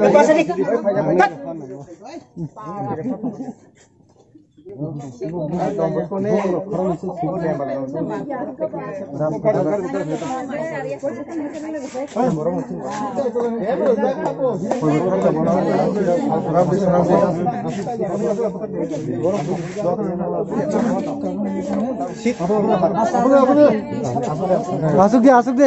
Lepas sedikit. আসুক দে আসুক দে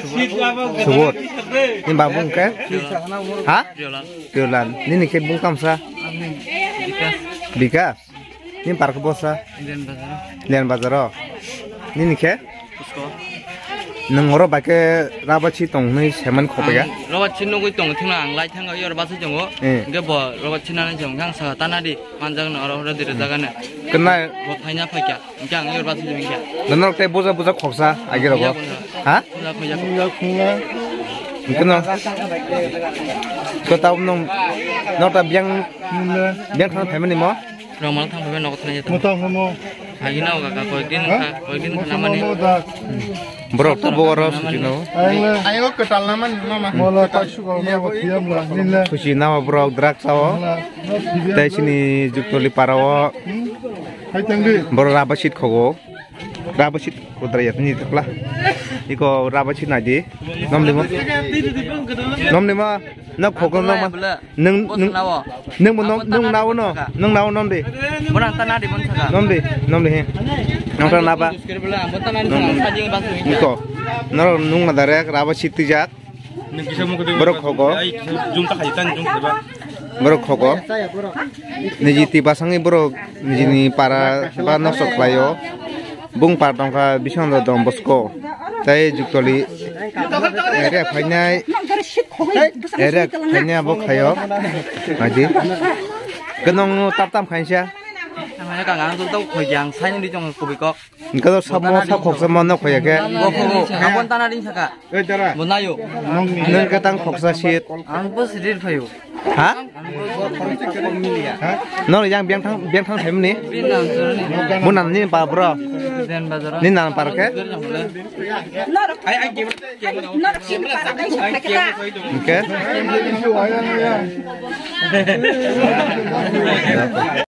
Suwot. Ini mbak bungka? Hah? Diolan. Ini nih kayak bungkam sa? Bikas. Ini park bos sa? Lian Bazaro. Ini nih kayak? Pusko. 능으로 밖에 라바치 동네 세만 코베가 라바치 누구 동 탱나 안 라이탕가 여러 바스 정도 이게 뭐 라바치 나는 정 향사가 따나리 만장 어라 어라 들다가는 끝나 뭐 파냐 파냐 그냥 여러 바스 좀 이게 너는 그때 보자 보자 곱사 아기라고 아 보자 보자 그나 그다 없는 너다 병 병탕 패밀리 뭐 그럼 말탕 패밀리 너가 타냐 못탕 뭐 아기나오가 거기는 거기는 하나만 해 ब्री नौालुस ड्रक्सिनी जुटोली पार ब्रो राभार सिट खिट गद्राइ निको राट नदिले मो नो नै nongkrong apa? ada yang nung madare kerabat siti jat. Baru koko. Jumpa kaitan jumpa. Baru koko. Niji tiba sangi baru niji ni para para nosok layo. Bung partong ka bisa nol dong bosko. Tapi juktoli. Area kayaknya. Area kayaknya bok kayo. Maji. Kenong tatam kaisya. Samanya ka ngang tuk khoyang sai ni jong ko bikok. Ka to sab mo sa khok sam na khoya ke. Wo ko abon tana ding saka. E dara. Monayo. Nen ka tang khok sa shit. Ang po sidir phayo. Ha? No yang biang thang biang thang thaim ni. Mo nan ni pa bro. Ni nan par ke. Ai ai kim. Nak kim par ke sa ka. Okay.